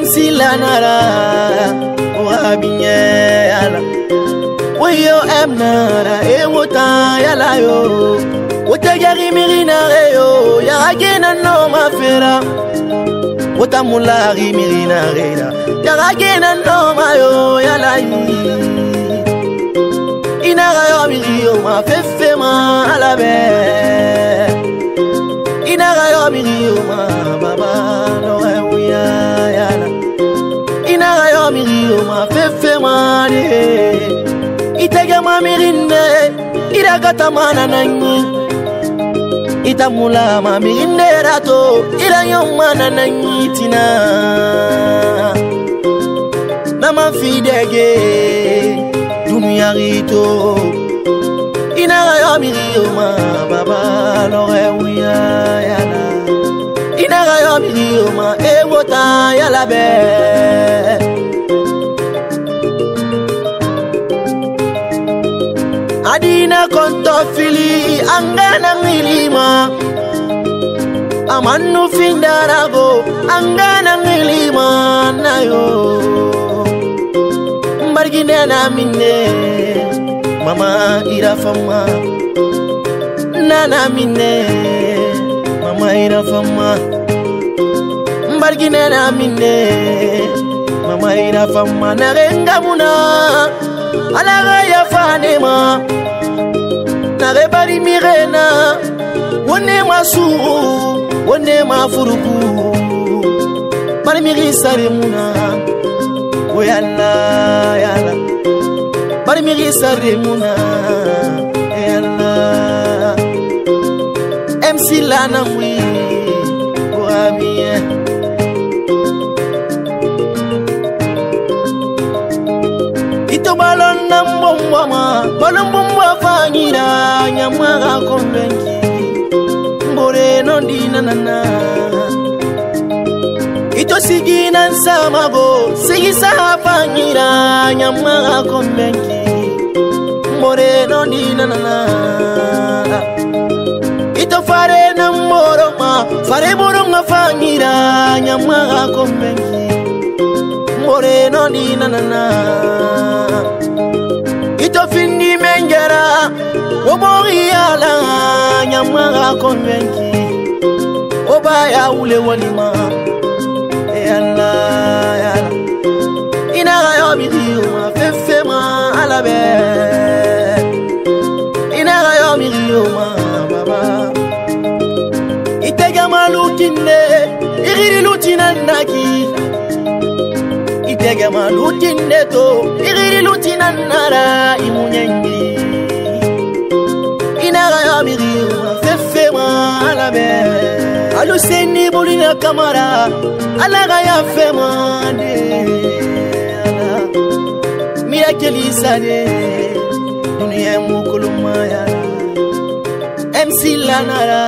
MC lanara Wabinyɛ yala Wayo M nara e wota yala yo. Wota yari miri nare yo Yara gena no ma fera. Wota mulari miri nare da Yara gena no ma yo yala yi Inara yo miri yo ma fefe ma alabe Inara yo miri yo ma fefe ma de Itege ma mirinde Ira gata mana nanyi Ita mula ma mirinde rato Ira yon mana nanyi tina Nama fidege Dunia rito. Inara yo miri yo ma baba lore uya yala. Inara yo miri yo ma ewota yala fili angana milima. Amanu findarago angana milima nayo. Mbargine na minne Mama ira fama Nana minne Mama ira fama Mbargine na minne Mama ira fama Narenga muna Alaga ya narebali mirena. Wonema suru wonema furuku. Barimirisaremuna oyana yana. Barimirisaremuna yana emsilana mwi oamie. Itobalonna mbomboma balombom na mbomba ma Balon mbomba fanyira Mbore no di na na na Ito sigi na nsamago Sigi sa fanyira Nyamaga konvenki Mbore no di na Ito fare na mboro ma Fare boro nga konvenki oba oh, eh, ya wule walima yalla yalla inaga yo miriyo ma fefe ma alabe inaga yo miriyo ma baba itega malutinde igiri lutina naki. Itege malutinde to igiri lutina nara useni bolina kamara alaga ya femande mirakelisade duniya mokolomaya mc lanara.